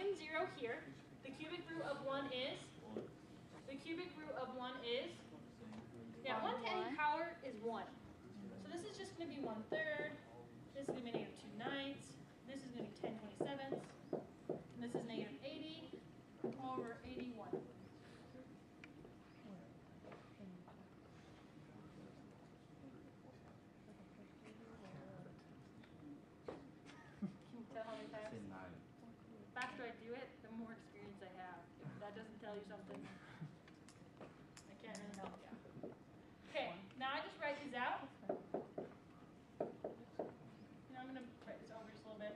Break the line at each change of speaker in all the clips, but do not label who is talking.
in 0 here. The cubic root of 1 is? The cubic root of 1 is? Yeah, 1 to any power is 1. So this is just going to be 1 third. This is going to be negative 2 ninths. This is going to be 10 27ths. And this is negative 80 over 81. Can you tell how many times?
nine.
The faster I do it, the more experience I have. If that doesn't tell you something, I can't really help you. Okay, now I just write these out. Now I'm gonna write this over just a little bit.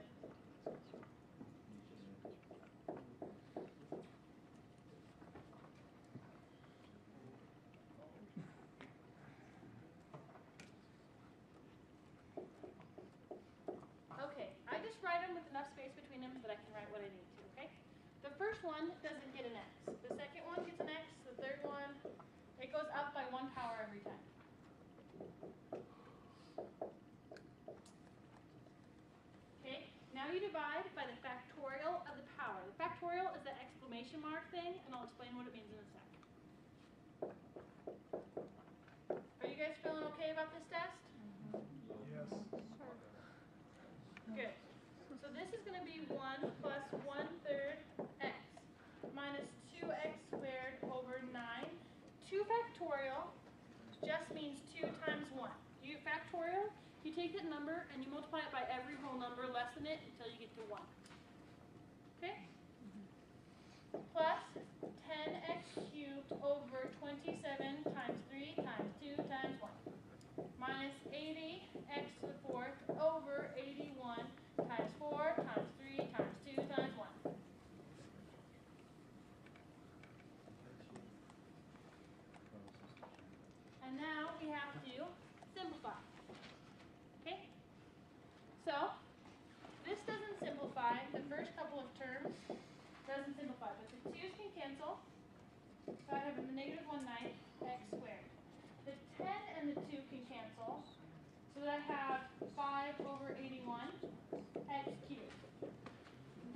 Okay, I just write them with enough space between them so that I can write what I need to, okay? The first one doesn't get an X. The second one gets an X. The third one, it goes up by one power every time. Okay, now you divide by the factorial of the power. The factorial is the exclamation mark thing, and I'll explain what it means in a sec. Are you guys feeling okay about this test?
Yes.
Good. So this is going to be 1 plus 1 third x minus 2x squared over 9. 2 factorial just means 2 times 1. You factorial, you take that number and you multiply it by every whole number less than it until you get to 1. Okay? Plus 10x cubed over 27 times 3 times 2 times 1 minus 80x to the fourth over 81 times 4 times 3 times 2 times 1. And now we have to simplify. Okay? So, this doesn't simplify. The first couple of terms doesn't simplify, but the 2's can cancel. So I have a negative 1 ninth x squared. The 10 and the 2 can cancel. So that I have 5 over 81 x cubed.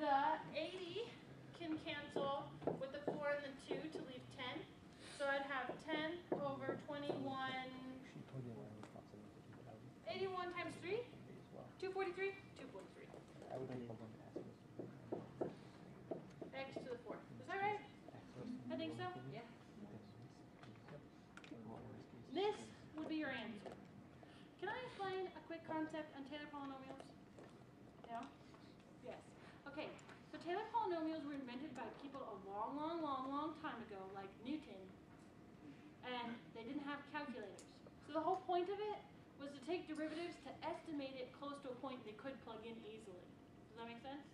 The 80 can cancel with the 4 and the 2 to leave 10. So I'd have 10 over 21, 81 times 3, 243, 243.
I would be able to ask
x to the 4. Is that right? I think so. Yeah. This would be your answer. Can I explain a quick concept on Taylor polynomials? No? Yes. Okay, so Taylor polynomials were invented by people a long, long, long, long time ago, like Newton, and they didn't have calculators. So the whole point of it was to take derivatives to estimate it close to a point they could plug in easily. Does that make sense?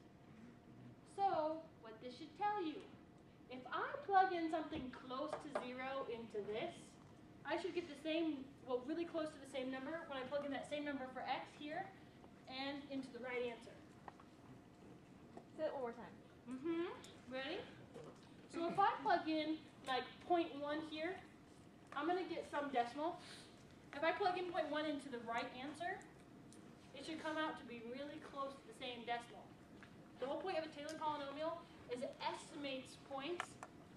So, what this should tell you, if I plug in something close to zero into this, I should get the same, well, really close to the same number when I plug in that same number for x here and into the right answer.
Say it one more time.
Mm-hmm. Ready? So if I plug in like 0.1 here, I'm going to get some decimal. If I plug in 0.1 into the right answer, it should come out to be really close to the same decimal. The whole point of a Taylor polynomial is it estimates points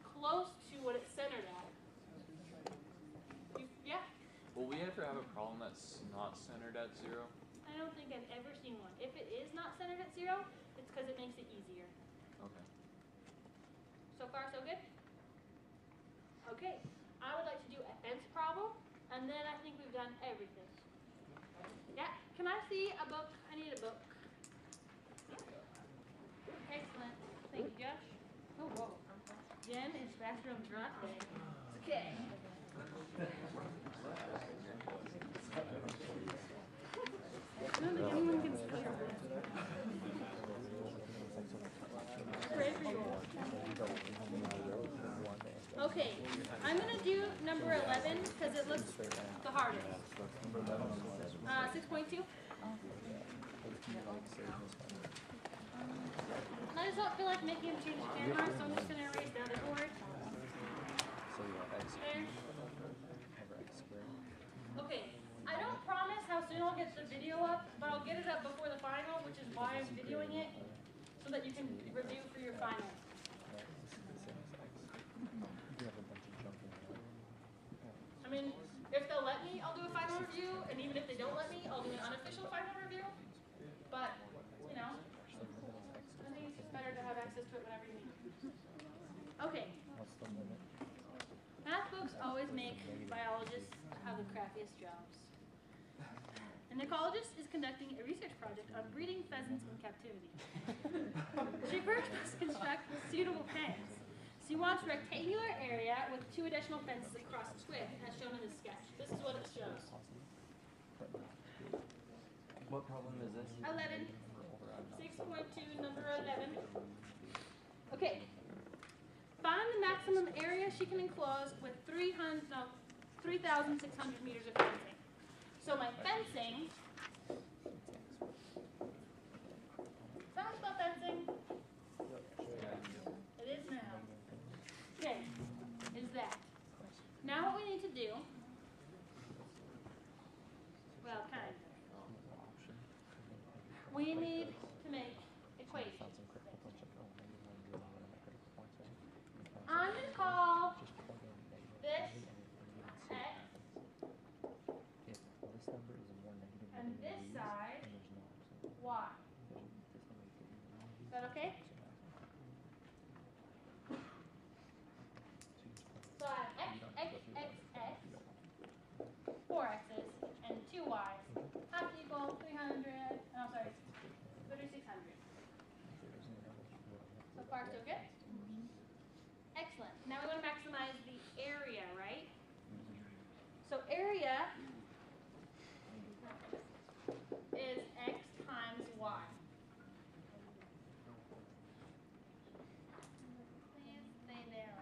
close to what it's centered at. You- yeah?
Will we ever have a problem that's not centered at zero?
I don't think I've ever seen one. If it is not centered at zero, it's because it makes it easier.
Okay.
So far, so good? Okay, I would like to do a fence problem, and then I think we've done everything. Yeah, can I see a book? I need a book. Excellent. Thank you, Josh. Oh, whoa. Jen is faster on drop day. It's okay. I don't think anyone can spell your book. Pray for you all. Okay, I'm gonna do number 11 because it looks the hardest. Uh, 6.2. I just don't feel like making him change camera, so I'm just gonna erase the other board.
So yeah, x
There. Okay, I don't promise how soon I'll get the video up, but I'll get it up before the final, which is why I'm videoing it, so that you can review for your final. I mean, if they'll let me, I'll do a final review, and even if they don't let me, I'll do an unofficial final review. But, you know, I think it's just better to have access to it whenever you need. Okay. Math books always make biologists have the crappiest jobs. An ecologist is conducting a research project on breeding pheasants in captivity. she first must construct suitable pens. She wants rectangular area with two additional fences across its width, as shown in the sketch. This is what it shows.
What problem is this?
Eleven. Six point two, number eleven. Okay. Find the maximum area she can enclose with three hundred, no, three thousand six hundred meters of fencing. So my fencing. Sounds about fencing. It is now. Okay, is that. Now what we need to do. Well, kind of. We need to make equations. I'm gonna call this x and this side y. Is that okay? So I have x, x, x, x, four x's, and two y's. Half equal three hundred, oh, sorry, thirty-six hundred. So far, so good? Excellent. Now we want to maximize the area, right? So area is x times y. Please stay there.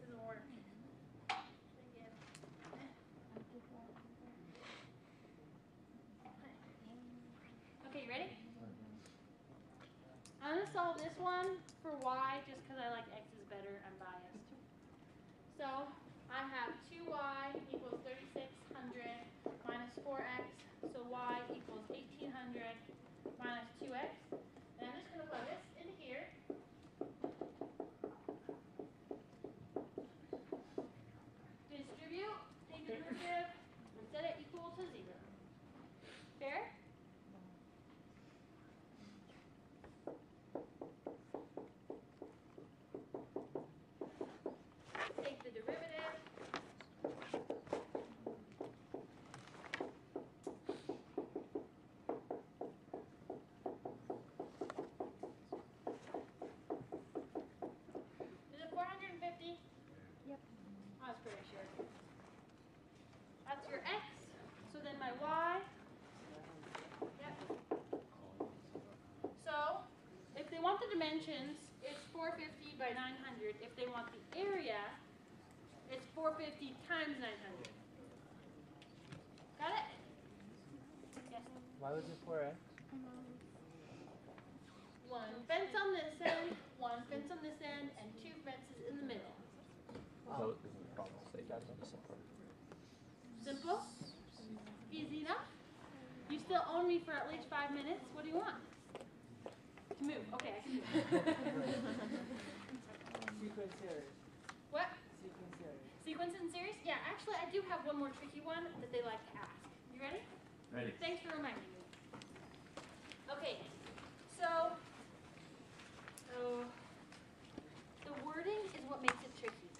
Doesn't work. Again. Okay, you ready? I'm gonna solve this one for y just because I like x's better. I'm biased. So I have 2y equals 3600 minus 4x. So y equals 1800 minus 2x. And I'm just gonna plug this into here. Distribute, take the derivative, and set it equal to zero. Fair? Take the derivative. Is it four hundred and fifty?
Yep.
I was pretty sure. That's your x, so then my y. Yep. So, if they want the dimensions, it's four fifty by nine hundred. If they want the area, it's four fifty times nine hundred. Got it? Yes.
Why was it four X?
One fence on this end, one fence on this end, and two fences in the middle.
No, this is a problem. So you gotta be simple.
Simple? Easy enough? You still own me for at least five minutes? What do you want? To move. Okay, I can move.
Sequence series.
What?
Sequence series.
Sequence and series? Yeah, actually, I do have one more tricky one that they like to ask. You ready?
Ready.
Thanks for reminding me. Okay, so, oh, the wording is what makes it tricky.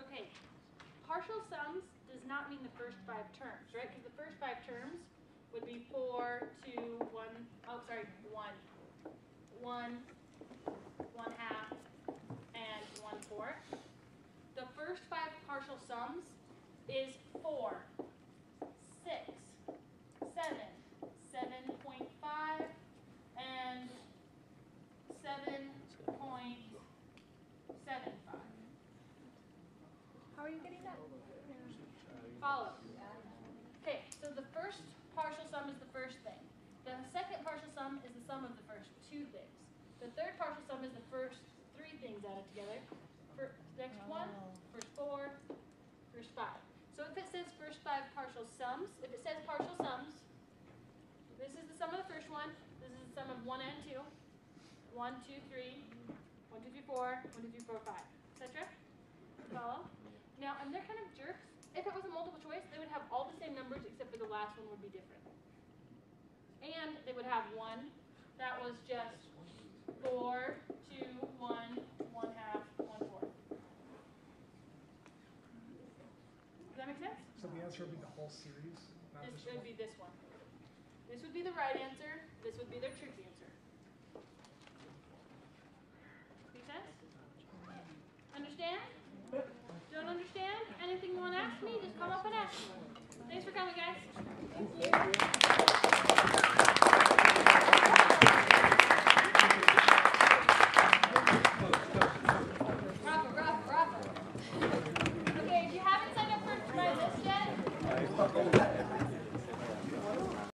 Okay, partial sums does not mean the first five terms, right? Because the first five terms would be four, two, one, oh, sorry, one, one, one half, and one fourth. The first five partial sums is four, six, seven, seven point five, and seven point seven five.
How are you getting that?
Follow. Okay, so the first partial sum is the first thing. The second partial sum is the sum of the first two things. The third partial sum is the first three things added together. For next one, first four, first five. So if it says first five partial sums, if it says partial sums, this is the sum of the first one, this is the sum of one and two, one, two, three, one, two, three, four, one, two, three, four, five, etc. Follow? Now, and they're kind of jerks. If it was a multiple choice, they would have all the same numbers except for the last one would be different. And they would have one that was just four, two, one, one half, one fourth. Does that make sense?
So the answer would be the whole series, not
This would be this one. This would be the right answer. This would be their trick answer. Make sense? Understand? Don't understand? Anything you want to ask me, just come up and ask me. Thanks for coming, guys. Rafa,